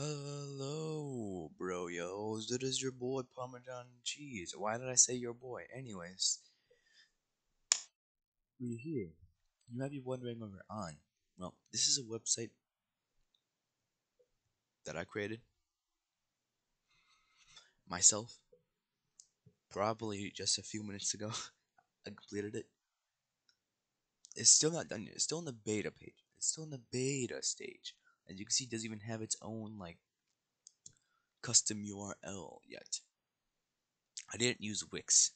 Hello, bro, yo. It is your boy ParmaJohn Cheese. Why did I say your boy? Anyways, we're here. You might be wondering when we're on. Well, this is a website that I created myself. Probably just a few minutes ago. I completed it. It's still not done yet. It's still in the beta page. It's still in the beta stage. As you can see, it doesn't even have its own like custom URL yet. I didn't use Wix.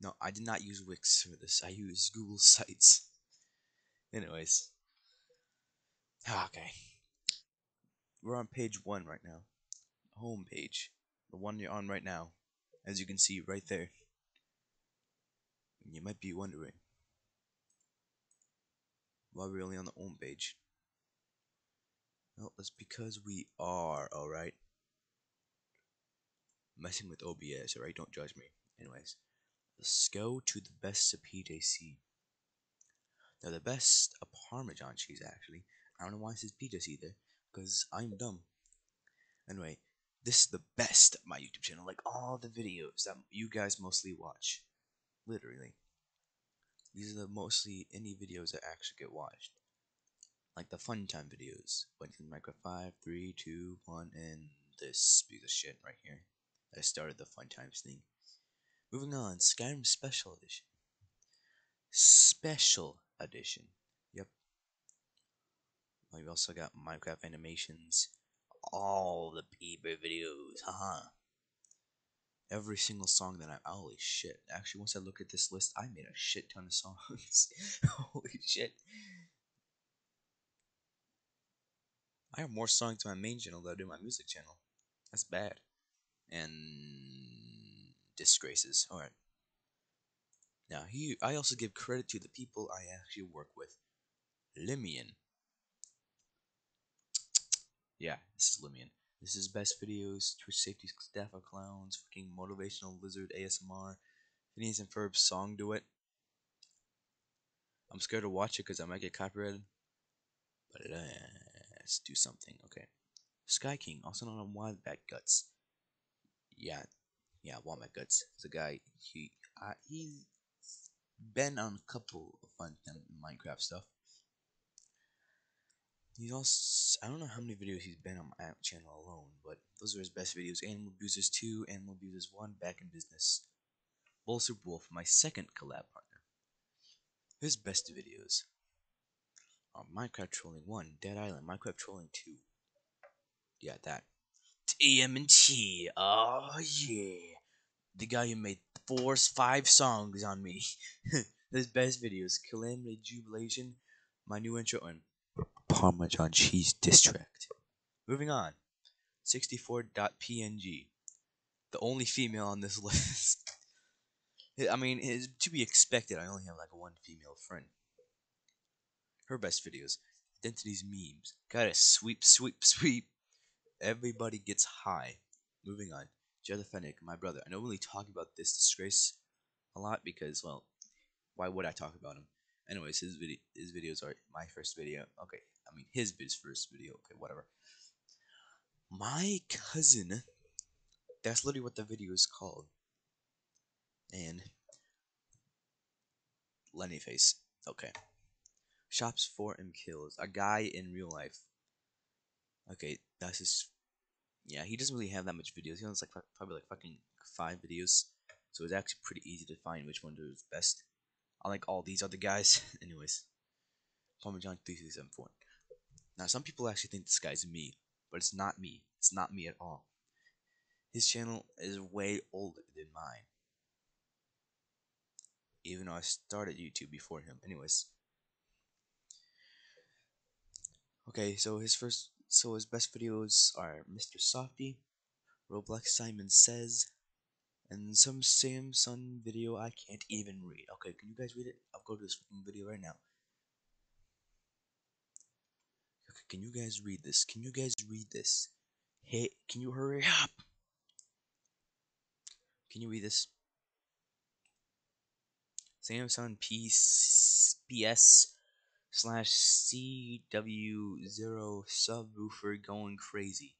No, I did not use Wix for this. I used Google Sites. Anyways. Ah, okay. We're on page one right now. Home page. The one you're on right now. As you can see right there. And you might be wondering why we're only on the home page. Well, that's because we are, alright? Messing with OBS, alright? Don't judge me. Anyways, let's go to the best of PJC. Now, the best of ParmaJohn Cheese, actually. I don't know why it says PJC there, because I'm dumb. Anyway, this is the best of my YouTube channel, like all the videos that you guys mostly watch. Literally. These are the mostly any videos that actually get watched like the fun time videos. Went from Minecraft 5, 3, 2, 1, and this piece of shit right here. I started the fun times thing. Moving on, Skyrim Special Edition. Special Edition. Yep. We also got Minecraft animations. All the Bieber videos. Haha. Every single song that I. Holy shit. Actually, once I look at this list, I made a shit ton of songs. Holy shit. I have more songs to my main channel than I do my music channel. That's bad. And disgraces. Alright. Now here I also give credit to the people I actually work with. Limian. Yeah, this is Limian. This is best videos, Twitch safety staff of clowns, fucking motivational lizard ASMR, Phineas and Ferb song duet. I'm scared to watch it because I might get copyrighted. But uh, let's do something. Okay. Sky King, also known as Wildbat Guts. Yeah, yeah, Wildbat Guts. It's a guy. He uh, he's been on a couple of fun Minecraft stuff. He's also I don't know how many videos he's been on my channel alone, but those are his best videos. Animal Abusers 2, Animal Abusers 1, Back in Business. Bolster Wolf, my second collab partner. His best videos uh, Minecraft Trolling 1, Dead Island, Minecraft Trolling 2. Yeah, that. TMNT, oh yeah. The guy who made four, five songs on me. His best videos, Calamity Jubilation, my new intro, and ParmaJohn Cheese District. Moving on. 64.png. The only female on this list. I mean, to be expected. I only have like one female friend her best videos. Identities memes. Gotta sweep, sweep, sweep. Everybody gets high. Moving on. Jether Fennec, my brother. I don't really talk about this disgrace a lot because, well, why would I talk about him? Anyways, his video, his videos are my first video. Okay, I mean his his first video. Okay, whatever. My cousin. That's literally what the video is called. And Lenny face. Okay. Shops for and kills. A guy in real life. Okay, that's his. Yeah, he doesn't really have that much videos. He has like probably like fucking five videos. So it's actually pretty easy to find which one is best. I like all these other guys. Anyways. Parmesan 3374. Now, some people actually think this guy's me, but it's not me. It's not me at all. His channel is way older than mine. Even though I started YouTube before him. Anyways. Okay, so his first, so his best videos are Mr. Softy, Roblox Simon Says, and some Samsung video I can't even read. Okay, can you guys read it? I'll go to this video right now. Okay, can you guys read this? Can you guys read this? Hey, can you hurry up? Can you read this? Samsung PS PS slash CW0 subwoofer going crazy.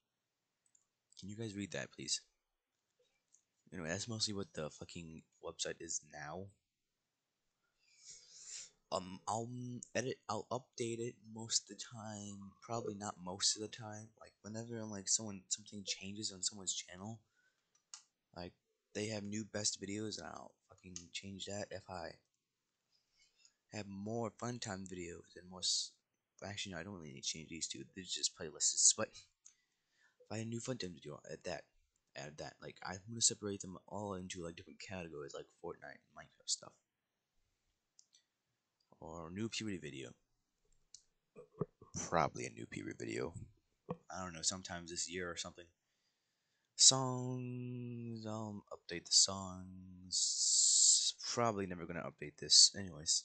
Can you guys read that, please? Anyway, that's mostly what the fucking website is now. Um, I'll edit, I'll update it most of the time. Probably not most of the time. Like whenever like someone something changes on someone's channel, like they have new best videos, and I'll fucking change that. If I have more fun time videos and more. Actually, no, I don't really need to change these two. They're just playlists. But if I had a new fun time video, add that. Add that. Like I'm gonna separate them all into like different categories, like Fortnite and Minecraft stuff or new puberty video. Probably a new puberty video. I don't know, sometimes this year or something. Songs, I'll update the songs. Probably never gonna update this, anyways.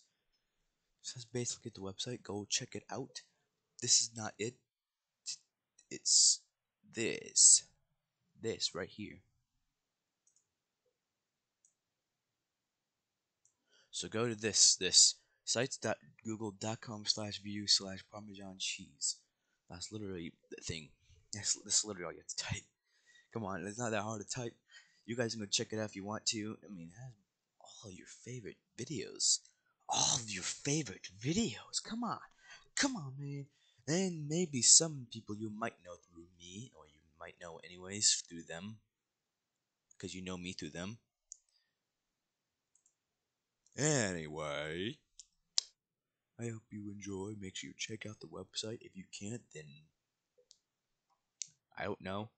So that's basically the website. Go check it out. This is not it. It's this. This right here. So go to this, this sites.google.com slash view slash parmesan cheese. That's literally the thing. That's, that's literally all you have to type. Come on, it's not that hard to type. You guys can go check it out if you want to. I mean, it has all your favorite videos. All of your favorite videos. Come on. Come on, man. And maybe some people you might know through me, or you might know anyways through them. Because you know me through them. Anyway. I hope you enjoy. Make sure you check out the website. If you can't, then I don't know.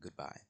Goodbye.